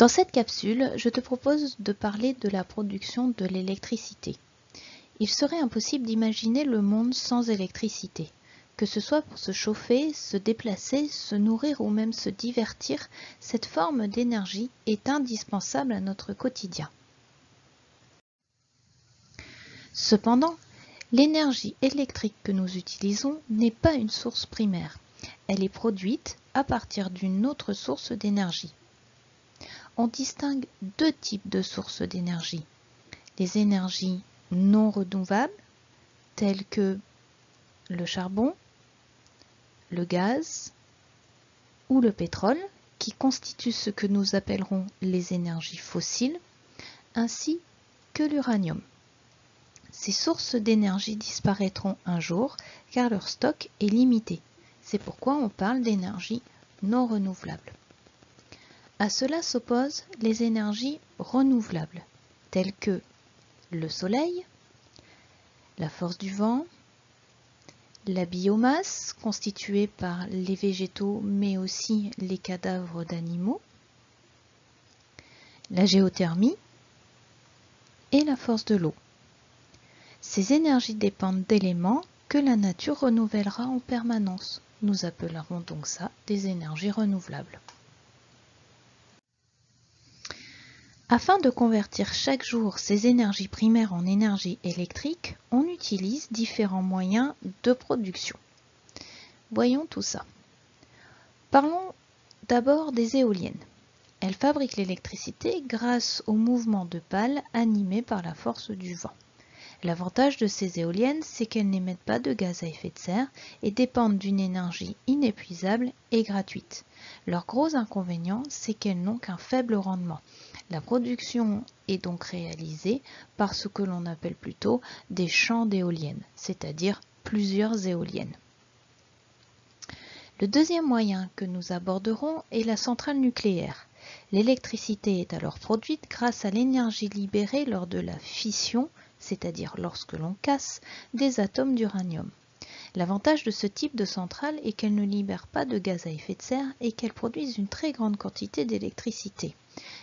Dans cette capsule, je te propose de parler de la production de l'électricité. Il serait impossible d'imaginer le monde sans électricité. Que ce soit pour se chauffer, se déplacer, se nourrir ou même se divertir, cette forme d'énergie est indispensable à notre quotidien. Cependant, l'énergie électrique que nous utilisons n'est pas une source primaire. Elle est produite à partir d'une autre source d'énergie on distingue deux types de sources d'énergie. Les énergies non renouvelables, telles que le charbon, le gaz ou le pétrole, qui constituent ce que nous appellerons les énergies fossiles, ainsi que l'uranium. Ces sources d'énergie disparaîtront un jour car leur stock est limité. C'est pourquoi on parle d'énergie non renouvelable. À cela s'opposent les énergies renouvelables, telles que le soleil, la force du vent, la biomasse constituée par les végétaux mais aussi les cadavres d'animaux, la géothermie et la force de l'eau. Ces énergies dépendent d'éléments que la nature renouvellera en permanence. Nous appellerons donc ça des énergies renouvelables. Afin de convertir chaque jour ces énergies primaires en énergie électrique, on utilise différents moyens de production. Voyons tout ça. Parlons d'abord des éoliennes. Elles fabriquent l'électricité grâce au mouvement de pales animées par la force du vent. L'avantage de ces éoliennes, c'est qu'elles n'émettent pas de gaz à effet de serre et dépendent d'une énergie inépuisable et gratuite. Leur gros inconvénient, c'est qu'elles n'ont qu'un faible rendement. La production est donc réalisée par ce que l'on appelle plutôt des champs d'éoliennes, c'est-à-dire plusieurs éoliennes. Le deuxième moyen que nous aborderons est la centrale nucléaire. L'électricité est alors produite grâce à l'énergie libérée lors de la fission c'est-à-dire lorsque l'on casse des atomes d'uranium. L'avantage de ce type de centrale est qu'elle ne libère pas de gaz à effet de serre et qu'elle produise une très grande quantité d'électricité.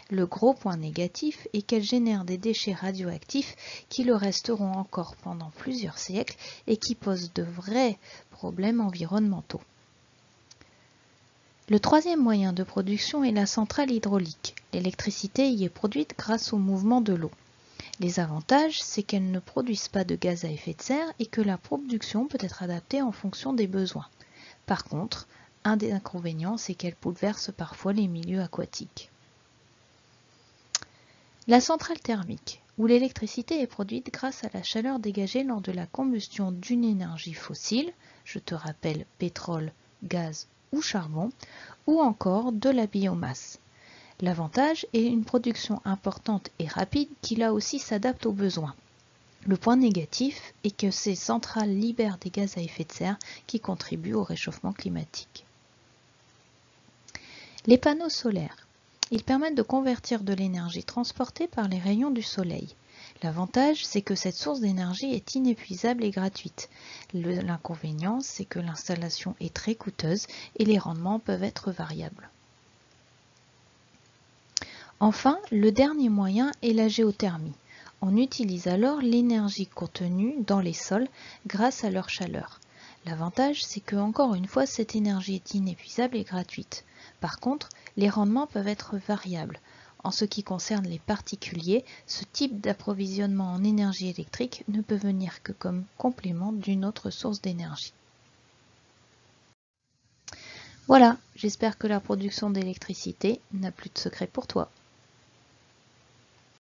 Le gros point négatif est qu'elle génère des déchets radioactifs qui le resteront encore pendant plusieurs siècles et qui posent de vrais problèmes environnementaux. Le troisième moyen de production est la centrale hydraulique. L'électricité y est produite grâce au mouvement de l'eau. Les avantages, c'est qu'elles ne produisent pas de gaz à effet de serre et que la production peut être adaptée en fonction des besoins. Par contre, un des inconvénients, c'est qu'elles bouleversent parfois les milieux aquatiques. La centrale thermique, où l'électricité est produite grâce à la chaleur dégagée lors de la combustion d'une énergie fossile, je te rappelle pétrole, gaz ou charbon, ou encore de la biomasse. L'avantage est une production importante et rapide qui là aussi s'adapte aux besoins. Le point négatif est que ces centrales libèrent des gaz à effet de serre qui contribuent au réchauffement climatique. Les panneaux solaires. Ils permettent de convertir de l'énergie transportée par les rayons du soleil. L'avantage, c'est que cette source d'énergie est inépuisable et gratuite. L'inconvénient, c'est que l'installation est très coûteuse et les rendements peuvent être variables. Enfin, le dernier moyen est la géothermie. On utilise alors l'énergie contenue dans les sols grâce à leur chaleur. L'avantage, c'est que, encore une fois, cette énergie est inépuisable et gratuite. Par contre, les rendements peuvent être variables. En ce qui concerne les particuliers, ce type d'approvisionnement en énergie électrique ne peut venir que comme complément d'une autre source d'énergie. Voilà, j'espère que la production d'électricité n'a plus de secret pour toi.